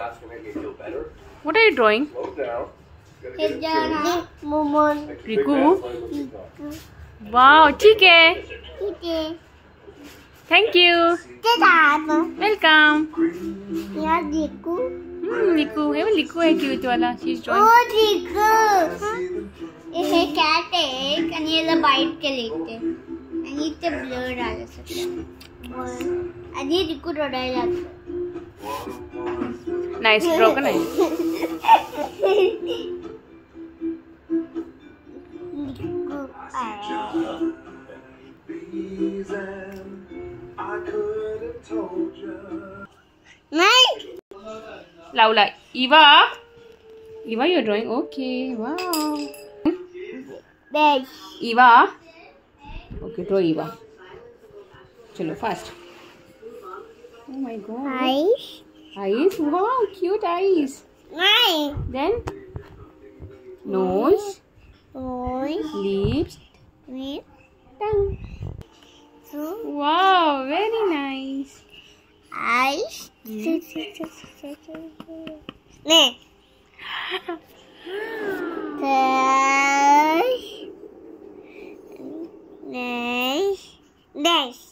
that's going to make me feel better. What are you drawing? Slow down. Riku? Wow, Chike! Chike! Thank you! Welcome! Yeah, Riku. Hmm, Riku. Even Riku is cute. Wala. She's drawing. Oh, Riku! Huh? It's a cat egg and it's a bite. I need to blur. I need to go to này stroke cái này. Này. Lâu lại. Eva Eva you're drawing, okay wow. Đây. Eva okay draw Eva chalo fast. Oh my god. Nice. Eyes. Wow, cute eyes. Eye. Then nose. Nose. Lips. Lips. Tongue. Wow, very nice. Eyes. Ne. Nice. Dash.